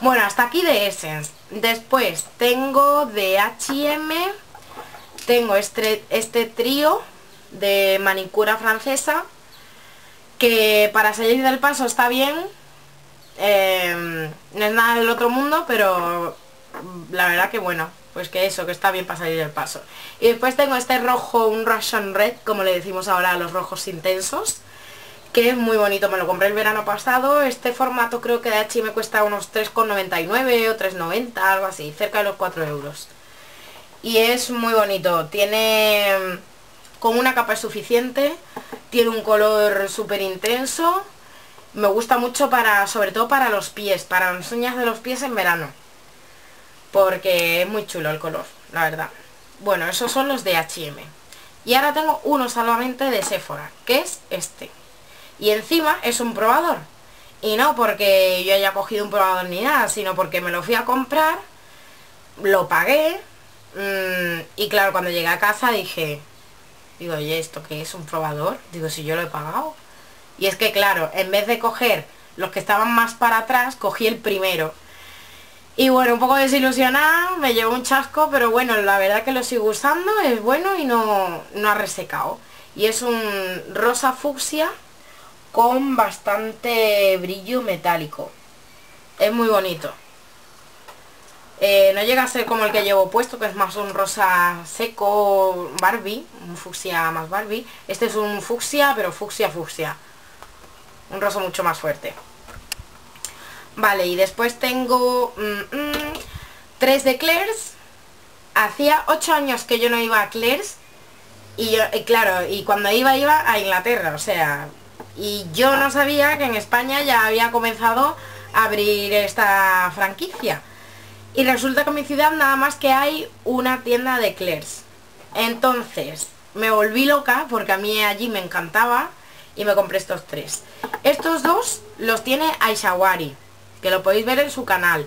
Bueno, hasta aquí de Essence. Después tengo de H&M, tengo este, este trío de manicura francesa, que para salir del paso está bien, eh, no es nada del otro mundo, pero la verdad que bueno, pues que eso, que está bien para salir del paso. Y después tengo este rojo, un Russian Red, como le decimos ahora a los rojos intensos, que es muy bonito, me lo compré el verano pasado, este formato creo que de H me cuesta unos 3,99 o 3,90, algo así, cerca de los 4 euros. Y es muy bonito, tiene con una capa suficiente, tiene un color súper intenso, me gusta mucho para, sobre todo para los pies, para las uñas de los pies en verano, porque es muy chulo el color, la verdad. Bueno, esos son los de H&M. Y ahora tengo uno solamente de Sephora, que es este y encima es un probador. Y no porque yo haya cogido un probador ni nada, sino porque me lo fui a comprar, lo pagué mm, y claro, cuando llegué a casa dije, digo, oye, ¿esto qué es un probador? Digo, si yo lo he pagado. Y es que claro, en vez de coger los que estaban más para atrás, cogí el primero. Y bueno, un poco desilusionada, me llevo un chasco, pero bueno, la verdad que lo sigo usando, es bueno y no, no ha resecado. Y es un rosa fucsia con bastante brillo metálico. Es muy bonito. Eh, no llega a ser como el que llevo puesto, que es más un rosa seco Barbie, un fucsia más Barbie. Este es un fucsia, pero fucsia fucsia. Un rosa mucho más fuerte. Vale, y después tengo mm, mm, tres de Claire's. Hacía ocho años que yo no iba a Claire's. Y, yo, y claro, y cuando iba, iba a Inglaterra, o sea, y yo no sabía que en España ya había comenzado a abrir esta franquicia. Y resulta que en mi ciudad nada más que hay una tienda de Claire's. Entonces, me volví loca porque a mí allí me encantaba y me compré estos tres. Estos dos los tiene Aishawari, que lo podéis ver en su canal.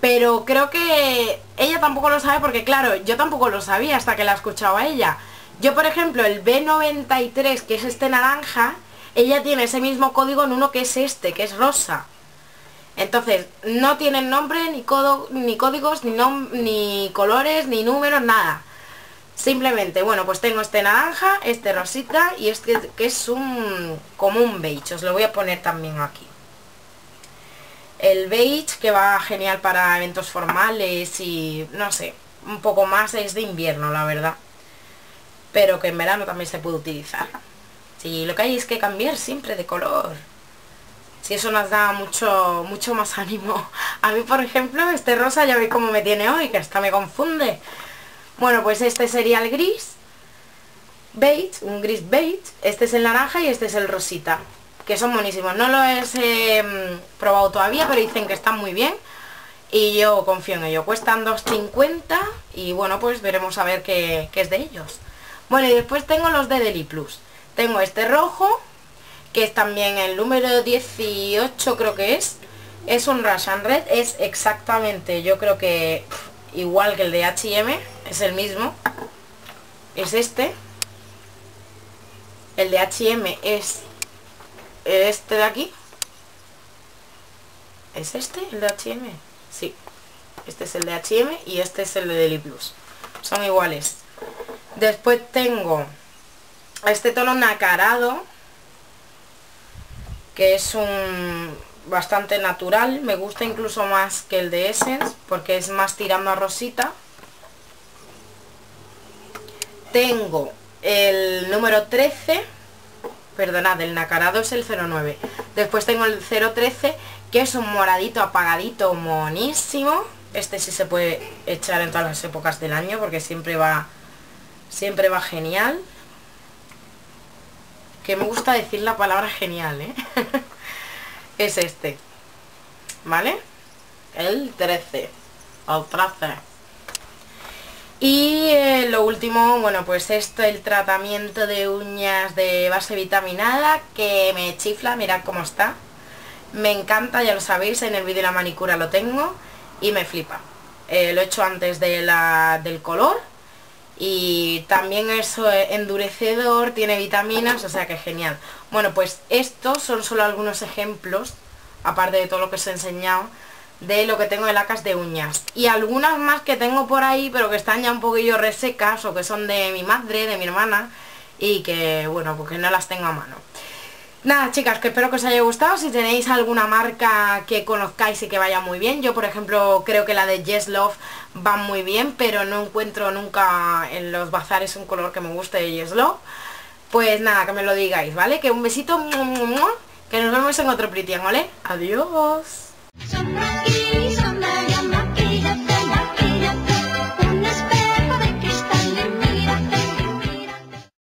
Pero creo que ella tampoco lo sabe porque claro, yo tampoco lo sabía hasta que la escuchaba ella. Yo por ejemplo el B93, que es este naranja, ella tiene ese mismo código en uno que es este, que es rosa. Entonces, no tienen nombre, ni, ni códigos, ni, ni colores, ni números, nada. Simplemente, bueno, pues tengo este naranja, este rosita y este que es un como beige. Os lo voy a poner también aquí. El beige que va genial para eventos formales y no sé, un poco más es de invierno, la verdad. Pero que en verano también se puede utilizar. Si lo que hay es que cambiar siempre de color. Si eso nos da mucho, mucho más ánimo. A mí, por ejemplo, este rosa ya veis cómo me tiene hoy, que hasta me confunde. Bueno, pues este sería el gris. Beige, un gris beige. Este es el naranja y este es el rosita. Que son buenísimos. No lo he em, probado todavía, pero dicen que están muy bien. Y yo confío en ello. Cuestan 2.50 y bueno, pues veremos a ver qué, qué es de ellos. Bueno, y después tengo los de Deli Plus. Tengo este rojo, que es también el número 18 creo que es. Es un Russian Red, es exactamente, yo creo que igual que el de H&M, es el mismo. Es este. El de H&M es este de aquí. ¿Es este el de H&M? Sí. Este es el de H&M y este es el de Deli Plus. Son iguales. Después tengo este tono nacarado que es un bastante natural me gusta incluso más que el de Essence porque es más tirando a rosita. Tengo el número 13 perdonad, el nacarado es el 09 después tengo el 013 que es un moradito apagadito monísimo. Este sí se puede echar en todas las épocas del año porque siempre va siempre va genial que me gusta decir la palabra genial, ¿eh? es este. ¿Vale? El 13. El 13. Y eh, lo último, bueno, pues esto, el tratamiento de uñas de base vitaminada, que me chifla, mirad cómo está. Me encanta, ya lo sabéis, en el vídeo de la manicura lo tengo y me flipa. Eh, lo he hecho antes de la, del color y también es endurecedor, tiene vitaminas, o sea que genial. Bueno, pues estos son solo algunos ejemplos, aparte de todo lo que os he enseñado, de lo que tengo de lacas de uñas y algunas más que tengo por ahí pero que están ya un poquillo resecas o que son de mi madre, de mi hermana y que bueno, porque no las tengo a mano Nada chicas, que espero que os haya gustado, si tenéis alguna marca que conozcáis y que vaya muy bien, yo por ejemplo creo que la de Yes Love va muy bien, pero no encuentro nunca en los bazares un color que me guste de Yes Love, pues nada, que me lo digáis, ¿vale? Que un besito, que nos vemos en otro Pritian, ¿vale? Adiós.